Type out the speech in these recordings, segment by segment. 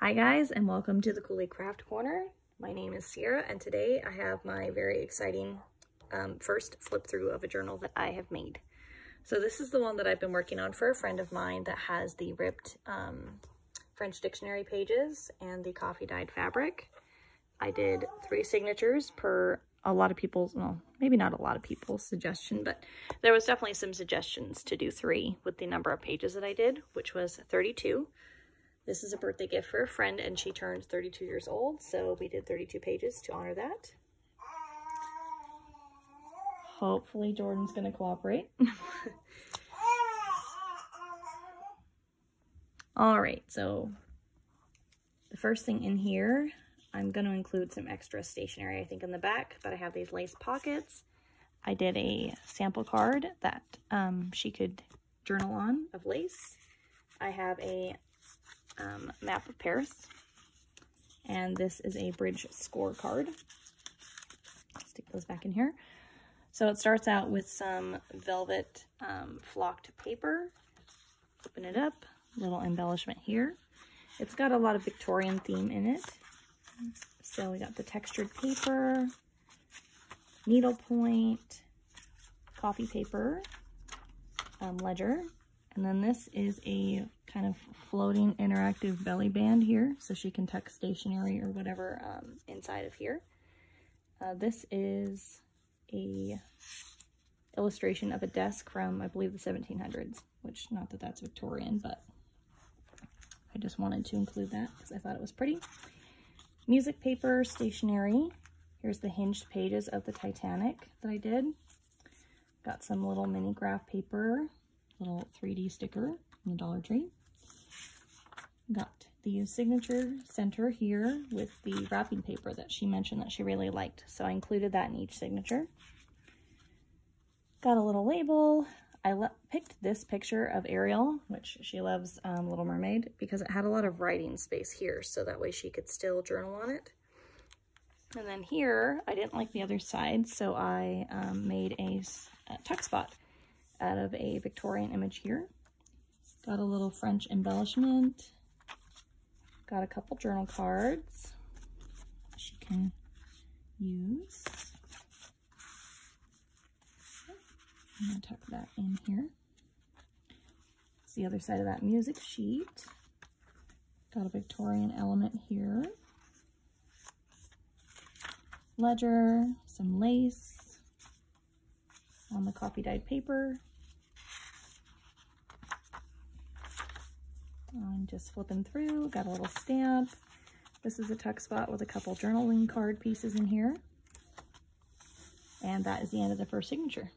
Hi guys and welcome to the Coulee Craft Corner. My name is Sierra and today I have my very exciting um, first flip through of a journal that I have made. So this is the one that I've been working on for a friend of mine that has the ripped um, French dictionary pages and the coffee dyed fabric. I did three signatures per a lot of people's, well, maybe not a lot of people's suggestion, but there was definitely some suggestions to do three with the number of pages that I did, which was 32. This is a birthday gift for a friend and she turned 32 years old, so we did 32 pages to honor that. Hopefully Jordan's going to cooperate. All right, so the first thing in here, I'm going to include some extra stationery, I think, in the back, but I have these lace pockets. I did a sample card that um, she could journal on of lace. I have a um, map of Paris. And this is a bridge scorecard. Stick those back in here. So it starts out with some velvet um, flocked paper. Open it up, little embellishment here. It's got a lot of Victorian theme in it. So we got the textured paper, needlepoint, coffee paper, um, ledger, and then this is a kind of floating interactive belly band here, so she can tuck stationery or whatever um, inside of here. Uh, this is a illustration of a desk from, I believe, the 1700s, which not that that's Victorian, but I just wanted to include that because I thought it was pretty. Music paper, stationery. Here's the hinged pages of the Titanic that I did. Got some little mini graph paper little 3D sticker in the Dollar Tree. Got the signature center here with the wrapping paper that she mentioned that she really liked. So I included that in each signature. Got a little label. I picked this picture of Ariel, which she loves um, Little Mermaid, because it had a lot of writing space here, so that way she could still journal on it. And then here, I didn't like the other side, so I um, made a, a tuck spot out of a Victorian image here. Got a little French embellishment. Got a couple journal cards she can use. I'm going to tuck that in here. It's the other side of that music sheet. Got a Victorian element here. Ledger, some lace on the coffee dyed paper. I'm just flipping through, got a little stamp. This is a tuck spot with a couple journaling card pieces in here. And that is the end of the first signature.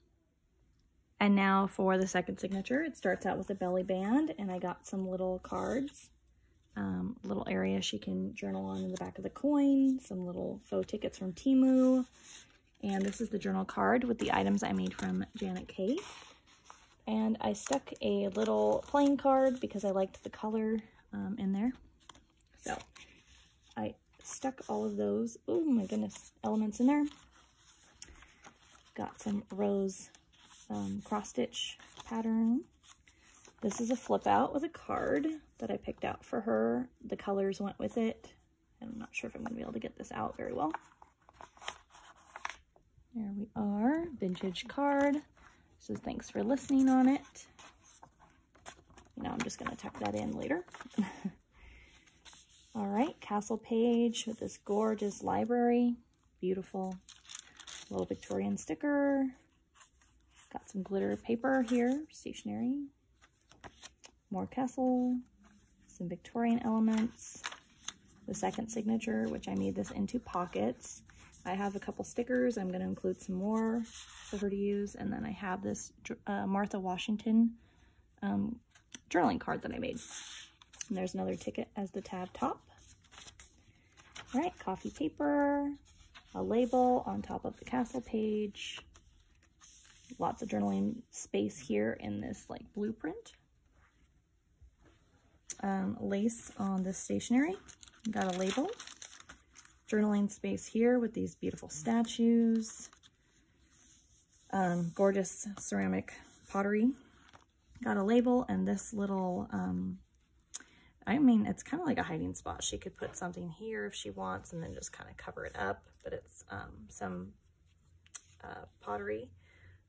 And now for the second signature, it starts out with a belly band and I got some little cards, um, little area she can journal on in the back of the coin, some little faux tickets from Temu. And this is the journal card with the items I made from Janet Kay. And I stuck a little playing card because I liked the color um, in there. So I stuck all of those, oh my goodness, elements in there. Got some rose um, cross stitch pattern. This is a flip out with a card that I picked out for her. The colors went with it. I'm not sure if I'm going to be able to get this out very well. There we are, vintage card says thanks for listening on it. You know, I'm just going to tuck that in later. All right, castle page with this gorgeous library. Beautiful little Victorian sticker. Got some glitter paper here, stationery. More castle, some Victorian elements. The second signature, which I made this into pockets. I have a couple stickers. I'm going to include some more for her to use. And then I have this uh, Martha Washington um, journaling card that I made. And there's another ticket as the tab top. All right, coffee paper, a label on top of the castle page. Lots of journaling space here in this like blueprint. Um, lace on this stationery. Got a label journaling space here with these beautiful statues. Um, gorgeous ceramic pottery. Got a label and this little um, I mean, it's kind of like a hiding spot. She could put something here if she wants and then just kind of cover it up. But it's um, some uh, pottery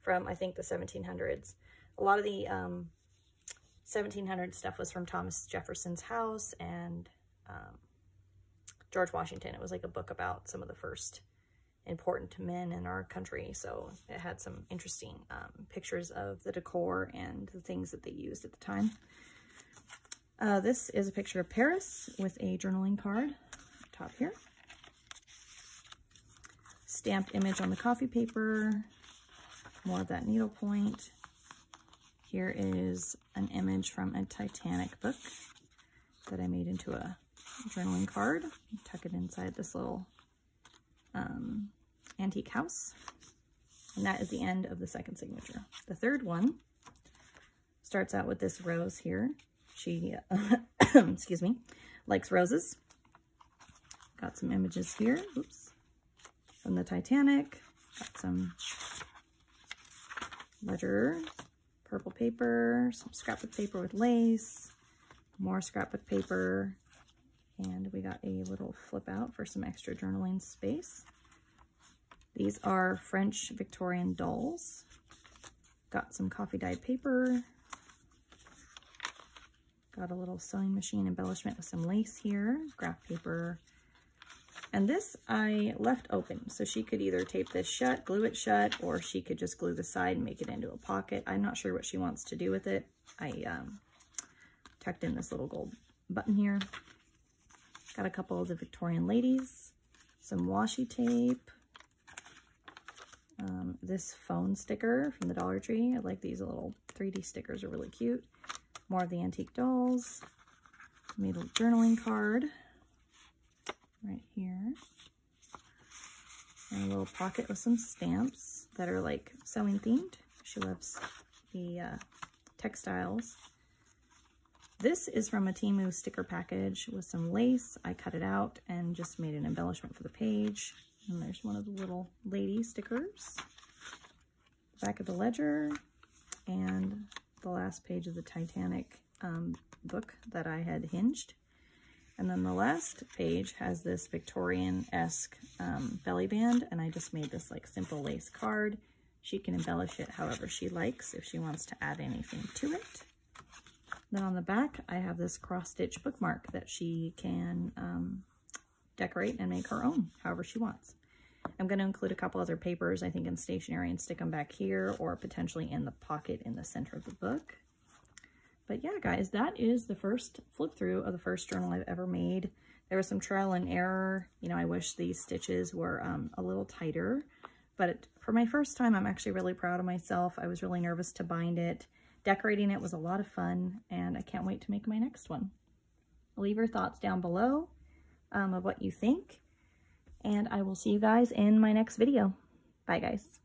from, I think, the 1700s. A lot of the um, 1700 stuff was from Thomas Jefferson's house and um, George Washington. It was like a book about some of the first important men in our country. So it had some interesting um, pictures of the decor and the things that they used at the time. Uh, this is a picture of Paris with a journaling card top here. Stamped image on the coffee paper. More of that needlepoint. Here is an image from a Titanic book that I made into a journaling card. Tuck it inside this little um, antique house. And that is the end of the second signature. The third one starts out with this rose here. She, uh, excuse me, likes roses. Got some images here, oops, from the Titanic. Got some ledger, purple paper, some scrapbook paper with lace, more scrapbook paper, and we got a little flip out for some extra journaling space. These are French Victorian dolls. Got some coffee dyed paper, Got a little sewing machine embellishment with some lace here, graph paper. And this I left open, so she could either tape this shut, glue it shut, or she could just glue the side and make it into a pocket. I'm not sure what she wants to do with it. I um, tucked in this little gold button here. Got a couple of the Victorian ladies, some washi tape, um, this phone sticker from the Dollar Tree. I like these little 3D stickers are really cute. More of the antique dolls. Made a journaling card right here. And a little pocket with some stamps that are like sewing themed. She loves the uh, textiles. This is from a Temu sticker package with some lace. I cut it out and just made an embellishment for the page. And there's one of the little lady stickers. Back of the ledger and the last page of the Titanic um, book that I had hinged. And then the last page has this Victorian-esque um, belly band, and I just made this like simple lace card. She can embellish it however she likes if she wants to add anything to it. Then on the back, I have this cross-stitch bookmark that she can um, decorate and make her own however she wants. I'm going to include a couple other papers, I think in stationery and stick them back here or potentially in the pocket in the center of the book. But yeah, guys, that is the first flip through of the first journal I've ever made. There was some trial and error. You know, I wish these stitches were um, a little tighter. But for my first time, I'm actually really proud of myself. I was really nervous to bind it. Decorating it was a lot of fun, and I can't wait to make my next one. Leave your thoughts down below um, of what you think and I will see you guys in my next video. Bye, guys.